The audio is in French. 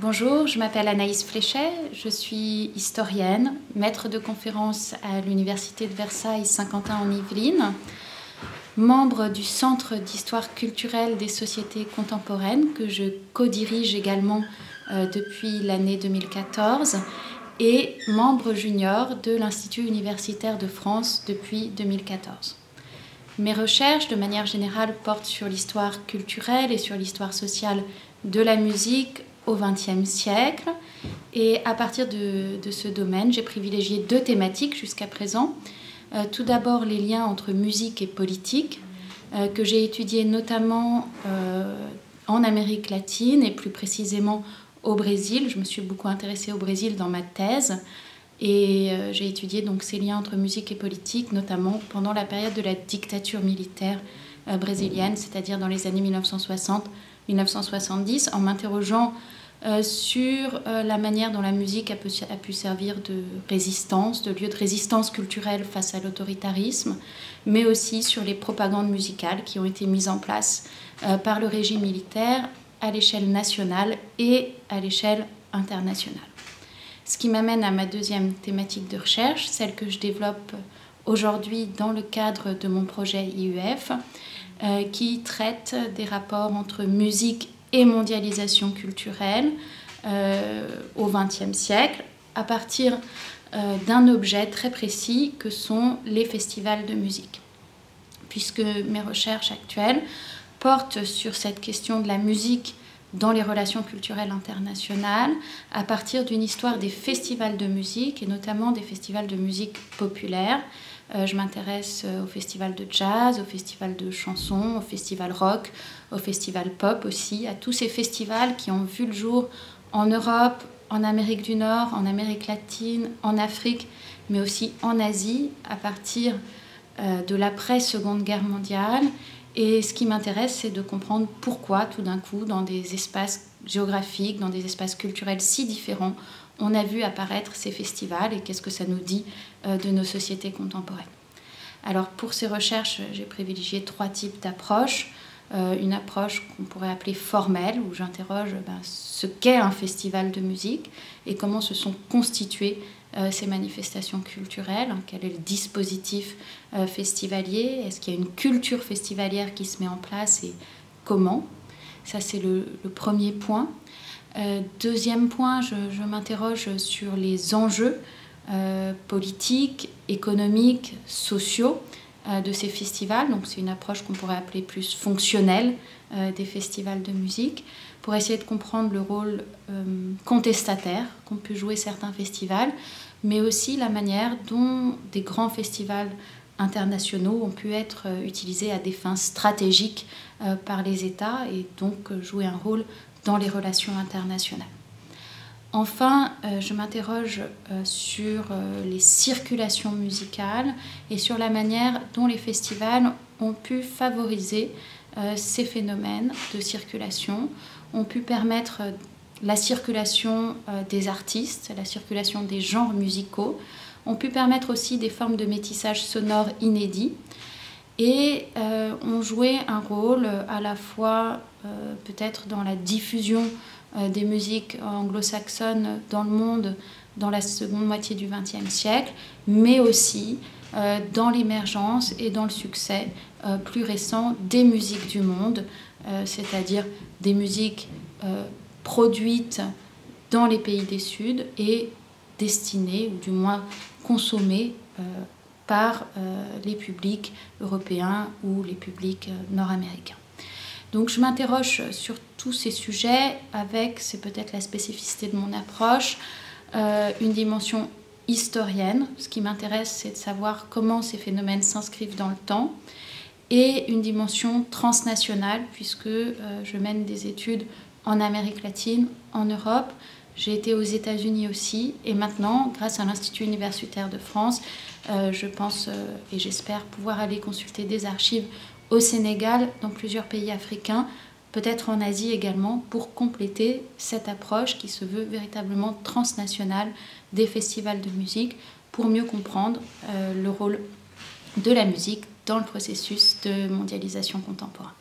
Bonjour, je m'appelle Anaïs Fléchet, je suis historienne, maître de conférence à l'Université de Versailles Saint-Quentin en Yvelines, membre du Centre d'histoire culturelle des sociétés contemporaines que je co-dirige également euh, depuis l'année 2014 et membre junior de l'Institut universitaire de France depuis 2014. Mes recherches, de manière générale, portent sur l'histoire culturelle et sur l'histoire sociale de la musique au XXe siècle. Et à partir de, ce domaine, j'ai privilégié deux thématiques jusqu'à présent. Euh, tout d'abord, les liens entre musique et politique, euh, que j'ai étudié notamment euh, en Amérique latine et plus précisément au Brésil. Je me suis beaucoup intéressée au Brésil dans ma thèse. Et j'ai étudié donc ces liens entre musique et politique, notamment pendant la période de la dictature militaire brésilienne, c'est-à-dire dans les années 1960-1970, en m'interrogeant euh, sur euh, la manière dont la musique a pu, servir de résistance, de lieu de résistance culturelle face à l'autoritarisme, mais aussi sur les propagandes musicales qui ont été mises en place euh, par le régime militaire à l'échelle nationale et à l'échelle internationale. Ce qui m'amène à ma deuxième thématique de recherche, celle que je développe aujourd'hui dans le cadre de mon projet IUF, qui traite des rapports entre musique et mondialisation culturelle euh, au XXe siècle à partir euh, d'un objet très précis que sont les festivals de musique. Puisque mes recherches actuelles portent sur cette question de la musique dans les relations culturelles internationales à partir d'une histoire des festivals de musique et notamment des festivals de musique populaire euh, je m'intéresse euh, au festival de jazz, au festival de chansons, au festival rock, au festival pop aussi, à tous ces festivals qui ont vu le jour en Europe, en Amérique du Nord, en Amérique latine, en Afrique, mais aussi en Asie à partir euh, de l'après-seconde guerre mondiale. Et ce qui m'intéresse, c'est de comprendre pourquoi tout d'un coup, dans des espaces géographiques, dans des espaces culturels si différents, on a vu apparaître ces festivals et qu'est-ce que ça nous dit euh, de nos sociétés contemporaines. Alors pour ces recherches, j'ai privilégié trois types d'approches. Euh, une approche qu'on pourrait appeler formelle, où j'interroge ben, ce qu'est un festival de musique et comment se sont constituées euh, ces manifestations culturelles, hein, quel est le dispositif festivalier, est-ce qu'il y a une culture festivalière qui se met en place et comment? Ça c'est le, premier point. Euh, deuxième point, je, m'interroge sur les enjeux euh, politiques, économiques, sociaux euh, de ces festivals. Donc c'est une approche qu'on pourrait appeler plus fonctionnelle des festivals de musique pour essayer de comprendre le rôle contestataire qu'ont pu jouer certains festivals, mais aussi la manière dont des grands festivals internationaux ont pu être utilisés à des fins stratégiques par les États et donc jouer un rôle dans les relations internationales. Enfin, euh, je m'interroge euh, sur euh, les circulations musicales et sur la manière dont les festivals ont pu favoriser ces phénomènes de circulation, ont pu permettre la circulation des artistes, la circulation des genres musicaux, ont pu permettre aussi des formes de métissage sonore inédits et ont joué un rôle à la fois euh, peut-être dans la diffusion euh, des musiques anglo-saxonnes dans le monde dans la seconde moitié du XXe siècle, mais aussi euh, dans l'émergence et dans le succès plus récent des musiques du monde, c'est-à-dire des musiques produites dans les pays des Sud et destinées, ou du moins consommées par les publics européens ou les publics nord-américains. Donc je m'interroge sur tous ces sujets avec, c'est peut-être la spécificité de mon approche, euh, une dimension historienne. Ce qui m'intéresse, c'est de savoir comment ces phénomènes s'inscrivent dans le temps, et une dimension transnationale, puisque euh, je mène des études en Amérique latine, en Europe. J'ai été aux États-Unis aussi, et maintenant, grâce à l'Institut universitaire de France, euh, je pense et j'espère pouvoir aller consulter des archives au Sénégal, dans plusieurs pays africains, peut-être en Asie également, pour compléter cette approche qui se veut véritablement transnationale des festivals de musique, pour mieux comprendre euh, le rôle de la musique dans le processus de mondialisation contemporaine.